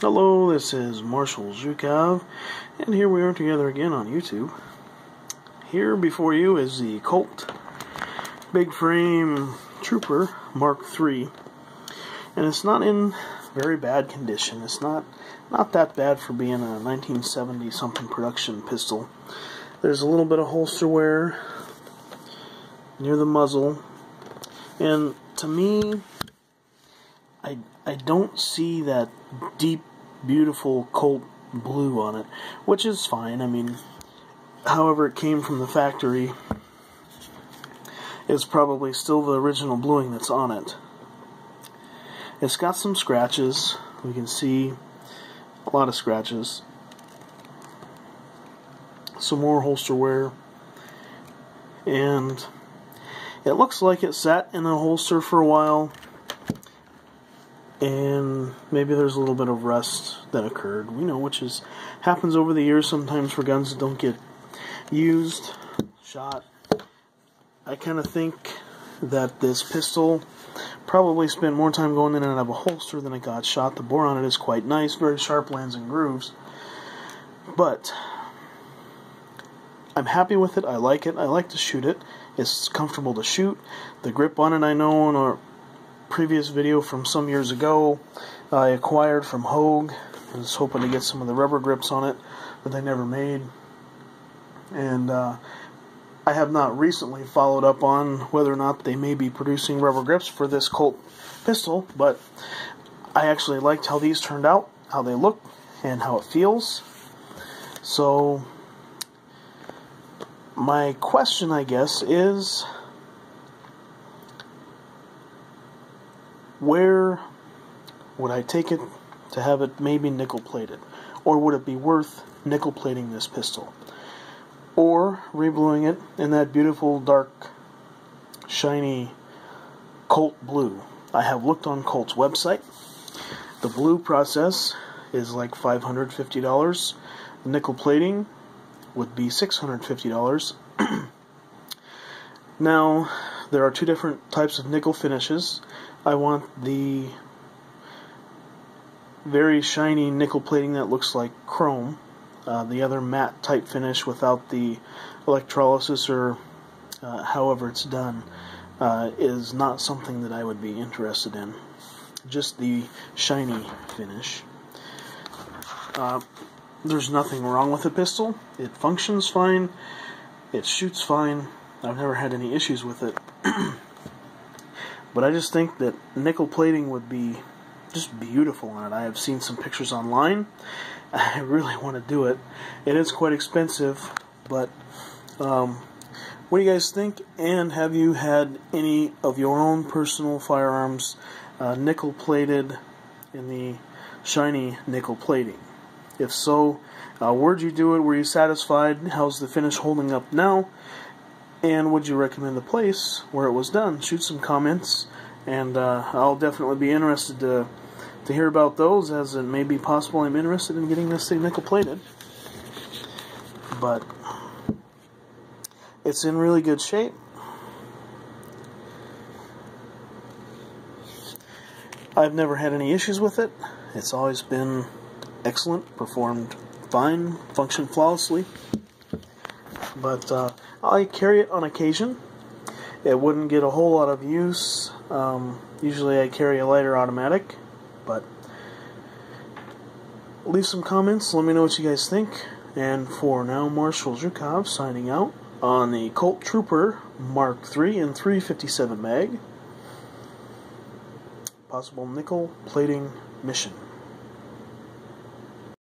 Hello, this is Marshal Zhukov, and here we are together again on YouTube. Here before you is the Colt Big Frame Trooper Mark III, and it's not in very bad condition. It's not not that bad for being a 1970 something production pistol. There's a little bit of holster wear near the muzzle, and to me, I I don't see that deep, beautiful Colt blue on it, which is fine. I mean, however it came from the factory, it's probably still the original bluing that's on it. It's got some scratches. We can see a lot of scratches. Some more holster wear. And it looks like it sat in a holster for a while and maybe there's a little bit of rust that occurred. We know which is happens over the years sometimes for guns that don't get used, shot. I kind of think that this pistol probably spent more time going in and out of a holster than it got shot. The bore on it is quite nice, very sharp lands and grooves. But I'm happy with it. I like it. I like to shoot it. It's comfortable to shoot. The grip on it I know or previous video from some years ago I acquired from Hogue. I was hoping to get some of the rubber grips on it but they never made. And uh, I have not recently followed up on whether or not they may be producing rubber grips for this Colt pistol, but I actually liked how these turned out, how they look, and how it feels. So, my question, I guess, is where would I take it to have it maybe nickel plated? Or would it be worth nickel plating this pistol? Or rebluing it in that beautiful dark shiny Colt blue. I have looked on Colt's website. The blue process is like $550. The Nickel plating would be $650. now, there are two different types of nickel finishes. I want the very shiny nickel plating that looks like chrome. Uh, the other matte type finish without the electrolysis or uh, however it's done uh, is not something that I would be interested in. Just the shiny finish. Uh, there's nothing wrong with the pistol. It functions fine. It shoots fine. I've never had any issues with it. But I just think that nickel plating would be just beautiful on it. I have seen some pictures online. I really want to do it. It is quite expensive, but um, what do you guys think? And have you had any of your own personal firearms uh, nickel plated in the shiny nickel plating? If so, uh, where'd you do it? Were you satisfied? How's the finish holding up now? And would you recommend the place where it was done? Shoot some comments, and uh, I'll definitely be interested to to hear about those, as it may be possible I'm interested in getting this thing nickel plated. But it's in really good shape. I've never had any issues with it. It's always been excellent, performed fine, functioned flawlessly. But uh, I carry it on occasion. It wouldn't get a whole lot of use. Um, usually I carry a lighter automatic, but leave some comments. Let me know what you guys think. And for now, Marshal Zhukov signing out on the Colt Trooper Mark III and 357 mag. Possible nickel plating mission.